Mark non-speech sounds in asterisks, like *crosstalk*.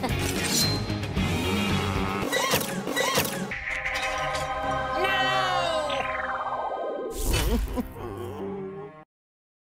no! *laughs*